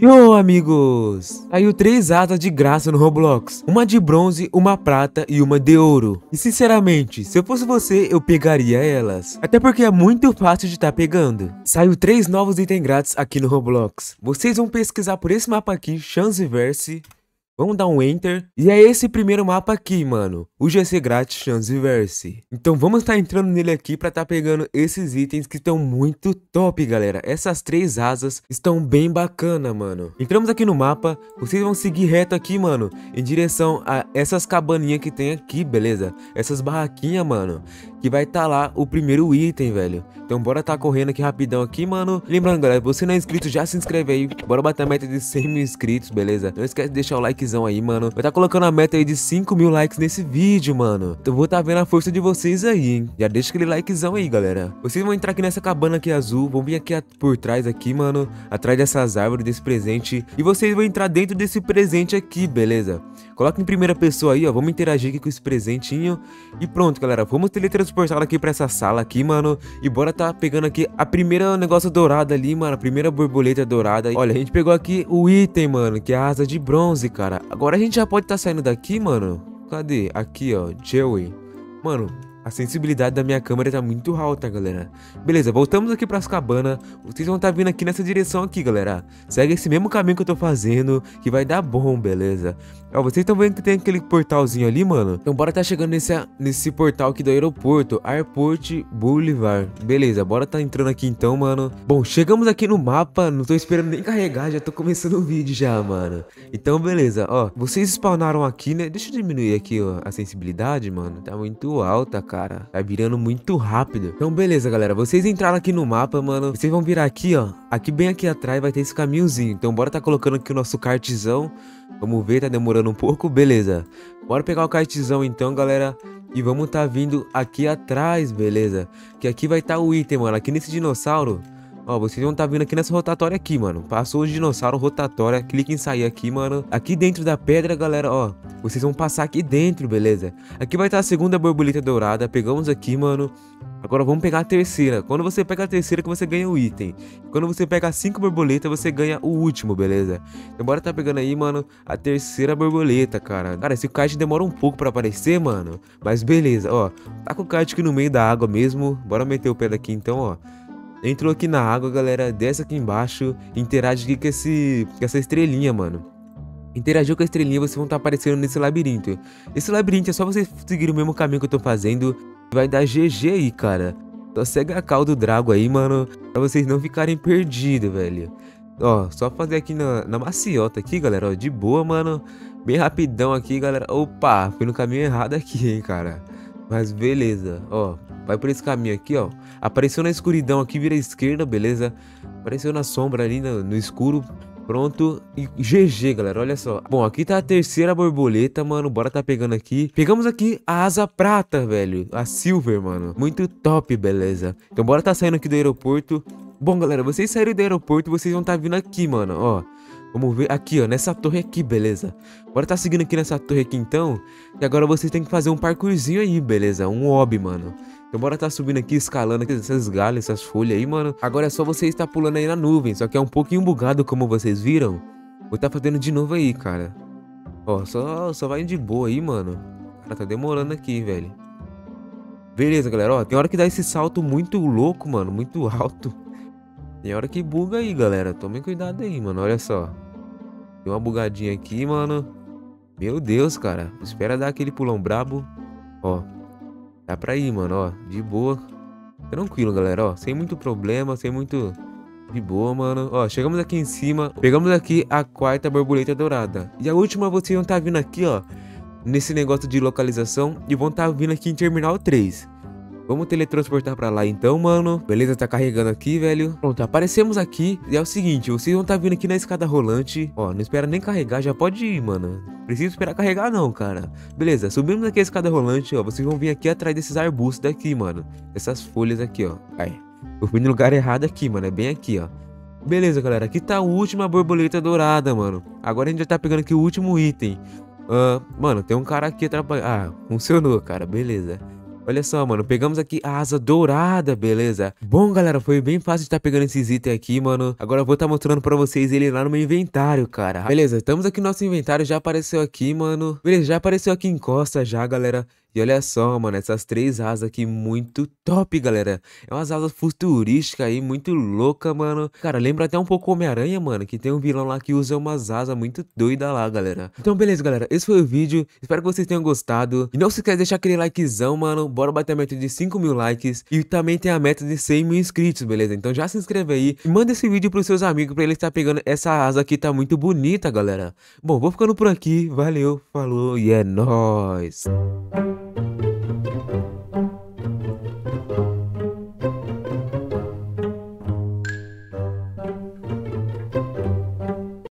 Yo, amigos! Saiu três asas de graça no Roblox. Uma de bronze, uma prata e uma de ouro. E sinceramente, se eu fosse você, eu pegaria elas. Até porque é muito fácil de estar tá pegando. Saiu três novos itens grátis aqui no Roblox. Vocês vão pesquisar por esse mapa aqui, Chanceverse. Vamos dar um Enter. E é esse primeiro mapa aqui, mano. O GC grátis Chanceverse. Então vamos estar tá entrando nele aqui pra estar tá pegando esses itens que estão muito top, galera. Essas três asas estão bem bacana, mano. Entramos aqui no mapa. Vocês vão seguir reto aqui, mano. Em direção a essas cabaninhas que tem aqui, beleza? Essas barraquinhas, mano. Que vai estar tá lá o primeiro item, velho. Então bora tá correndo aqui rapidão aqui, mano. Lembrando, galera, você não é inscrito, já se inscreve aí. Bora bater a meta de 100 mil inscritos, beleza? Não esquece de deixar o like likezão aí, mano. Vai tá colocando a meta aí de 5 mil likes nesse vídeo, mano. Então vou tá vendo a força de vocês aí, hein. Já deixa aquele likezão aí, galera. Vocês vão entrar aqui nessa cabana aqui azul, vão vir aqui por trás aqui, mano. Atrás dessas árvores, desse presente. E vocês vão entrar dentro desse presente aqui, beleza? Coloca em primeira pessoa aí, ó. Vamos interagir aqui com esse presentinho. E pronto, galera. Vamos teletransportar aqui pra essa sala aqui, mano. E bora tá pegando aqui a primeira negócio dourado ali, mano. A primeira borboleta dourada. Olha, a gente pegou aqui o item, mano, que é a asa de bronze, cara. Agora a gente já pode tá saindo daqui, mano. Cadê? Aqui, ó. Joey. Mano, a sensibilidade da minha câmera tá muito alta, galera. Beleza, voltamos aqui pras cabanas. Vocês vão estar tá vindo aqui nessa direção aqui, galera. Segue esse mesmo caminho que eu tô fazendo, que vai dar bom, beleza? Ó, vocês estão vendo que tem aquele portalzinho ali, mano? Então bora tá chegando nesse, nesse portal aqui do aeroporto, Airport Boulevard. Beleza, bora tá entrando aqui então, mano. Bom, chegamos aqui no mapa, não tô esperando nem carregar, já tô começando o vídeo já, mano. Então, beleza, ó, vocês spawnaram aqui, né? Deixa eu diminuir aqui, ó, a sensibilidade, mano. Tá muito alta, cara. Tá virando muito rápido. Então, beleza, galera, vocês entraram aqui no mapa, mano. Vocês vão virar aqui, ó. Aqui bem aqui atrás vai ter esse caminhozinho. Então, bora tá colocando aqui o nosso kartzão. Vamos ver, tá demorando um pouco, beleza. Bora pegar o kartzão então, galera. E vamos tá vindo aqui atrás, beleza? Que aqui vai tá o item, mano. Aqui nesse dinossauro. Ó, vocês vão tá vindo aqui nessa rotatória aqui, mano. Passou o dinossauro, rotatória. Clique em sair aqui, mano. Aqui dentro da pedra, galera, ó. Vocês vão passar aqui dentro, beleza? Aqui vai estar tá a segunda borboleta dourada. Pegamos aqui, mano. Agora vamos pegar a terceira. Quando você pega a terceira que você ganha o item. Quando você pega cinco borboletas, você ganha o último, beleza? Então bora tá pegando aí, mano, a terceira borboleta, cara. Cara, esse kite demora um pouco pra aparecer, mano. Mas beleza, ó. Tá com o kite aqui no meio da água mesmo. Bora meter o pé daqui então, ó. Entrou aqui na água, galera. Desce aqui embaixo. Interage aqui com, esse, com essa estrelinha, mano. Interagiu com a estrelinha, vocês vão estar tá aparecendo nesse labirinto. Esse labirinto é só vocês seguir o mesmo caminho que eu tô fazendo. Vai dar GG aí, cara. Só segue a cal do Drago aí, mano. Pra vocês não ficarem perdidos, velho. Ó, só fazer aqui na, na maciota aqui, galera, ó. De boa, mano. Bem rapidão aqui, galera. Opa, fui no caminho errado aqui, hein, cara. Mas beleza, ó. Vai por esse caminho aqui, ó. Apareceu na escuridão aqui, vira à esquerda, beleza. Apareceu na sombra ali, no, no escuro. Pronto. E GG, galera. Olha só. Bom, aqui tá a terceira borboleta, mano. Bora tá pegando aqui. Pegamos aqui a asa prata, velho. A silver, mano. Muito top, beleza. Então bora tá saindo aqui do aeroporto. Bom, galera, vocês saíram do aeroporto, vocês vão tá vindo aqui, mano, ó. Vamos ver aqui, ó, nessa torre aqui, beleza? Bora tá seguindo aqui nessa torre aqui, então. E agora vocês têm que fazer um parkourzinho aí, beleza? Um hobby, mano. Então bora tá subindo aqui, escalando aqui essas galhas, essas folhas aí, mano. Agora é só você estar pulando aí na nuvem, só que é um pouquinho bugado, como vocês viram. Vou tá fazendo de novo aí, cara. Ó, só, só vai de boa aí, mano. Cara, tá demorando aqui, velho. Beleza, galera, ó, tem hora que dá esse salto muito louco, mano, muito alto. Tem hora que buga aí, galera. Tomem cuidado aí, mano, olha só. Tem uma bugadinha aqui, mano. Meu Deus, cara. Espera dar aquele pulão brabo. Ó, Dá pra ir, mano, ó. De boa. Tranquilo, galera, ó. Sem muito problema, sem muito... De boa, mano. Ó, chegamos aqui em cima. Pegamos aqui a quarta borboleta dourada. E a última vocês vão estar tá vindo aqui, ó. Nesse negócio de localização. E vão estar tá vindo aqui em Terminal 3. Vamos teletransportar pra lá então, mano. Beleza, tá carregando aqui, velho. Pronto, aparecemos aqui. E é o seguinte, vocês vão tá vindo aqui na escada rolante. Ó, não espera nem carregar, já pode ir, mano. Precisa esperar carregar não, cara. Beleza, subimos aqui a escada rolante, ó. Vocês vão vir aqui atrás desses arbustos daqui, mano. Essas folhas aqui, ó. Ai, eu fui no lugar errado aqui, mano. É bem aqui, ó. Beleza, galera. Aqui tá a última borboleta dourada, mano. Agora a gente já tá pegando aqui o último item. Uh, mano, tem um cara aqui atrapalhando. Ah, funcionou, cara. Beleza. Olha só, mano, pegamos aqui a asa dourada, beleza? Bom, galera, foi bem fácil estar tá pegando esses itens aqui, mano. Agora eu vou estar tá mostrando pra vocês ele lá no meu inventário, cara. Beleza, estamos aqui no nosso inventário, já apareceu aqui, mano. Beleza, já apareceu aqui em Costa já, galera. E olha só, mano, essas três asas aqui muito top, galera. É umas asas futurísticas aí, muito louca, mano. Cara, lembra até um pouco Homem-Aranha, mano, que tem um vilão lá que usa umas asas muito doidas lá, galera. Então, beleza, galera. Esse foi o vídeo. Espero que vocês tenham gostado. E não se esqueça de deixar aquele likezão, mano. Bora bater a meta de 5 mil likes. E também tem a meta de 100 mil inscritos, beleza? Então já se inscreve aí. E manda esse vídeo pros seus amigos pra eles estar pegando essa asa aqui. Tá muito bonita, galera. Bom, vou ficando por aqui. Valeu, falou e é nóis.